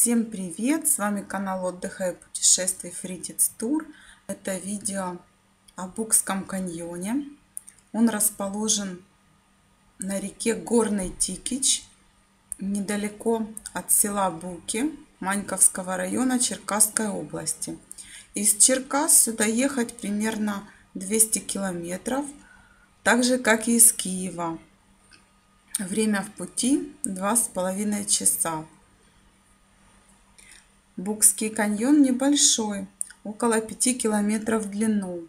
Всем привет! С вами канал отдыха и путешествий Фритиц Тур. Это видео о Букском каньоне. Он расположен на реке Горный Тикич, недалеко от села Буки Маньковского района Черкасской области. Из Черкас сюда ехать примерно 200 километров, так же как и из Киева. Время в пути два с половиной часа. Букский каньон небольшой, около 5 километров в длину.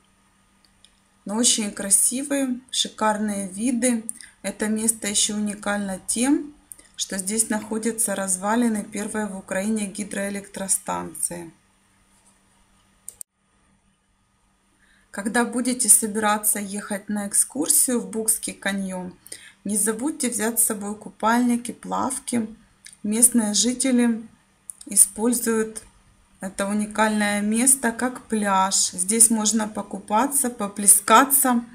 Но очень красивые, шикарные виды. Это место еще уникально тем, что здесь находятся развалины первой в Украине гидроэлектростанции. Когда будете собираться ехать на экскурсию в Букский каньон, не забудьте взять с собой купальники, плавки. Местные жители используют это уникальное место как пляж. Здесь можно покупаться, поплескаться,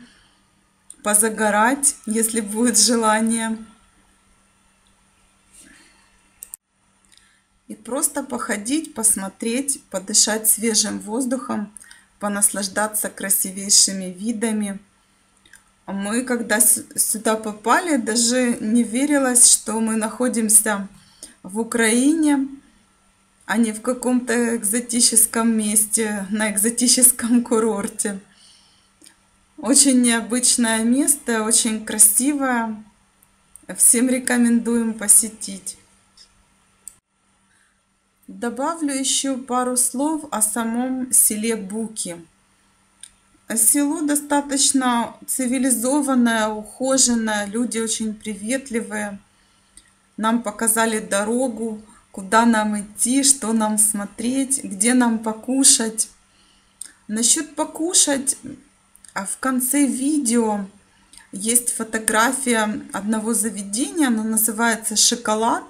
позагорать, если будет желание. И просто походить, посмотреть, подышать свежим воздухом, понаслаждаться красивейшими видами. Мы, когда сюда попали, даже не верилось, что мы находимся в Украине а не в каком-то экзотическом месте, на экзотическом курорте. Очень необычное место, очень красивое. Всем рекомендуем посетить. Добавлю еще пару слов о самом селе Буки. Село достаточно цивилизованное, ухоженное, люди очень приветливые. Нам показали дорогу, куда нам идти, что нам смотреть, где нам покушать. Насчет покушать, а в конце видео есть фотография одного заведения, оно называется «Шоколад».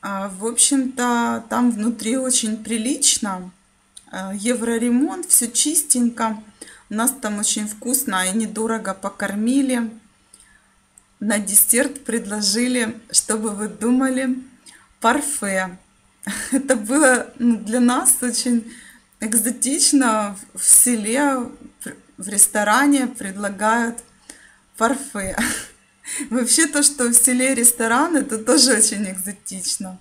А, в общем-то, там внутри очень прилично. А, евроремонт, все чистенько. Нас там очень вкусно и недорого покормили. На десерт предложили, чтобы вы думали, парфе. Это было для нас очень экзотично. В селе, в ресторане предлагают парфе. Вообще то, что в селе ресторан, это тоже очень экзотично.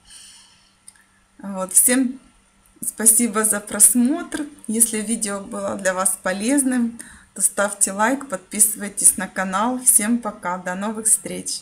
Вот. Всем спасибо за просмотр. Если видео было для вас полезным, то ставьте лайк, подписывайтесь на канал. Всем пока, до новых встреч!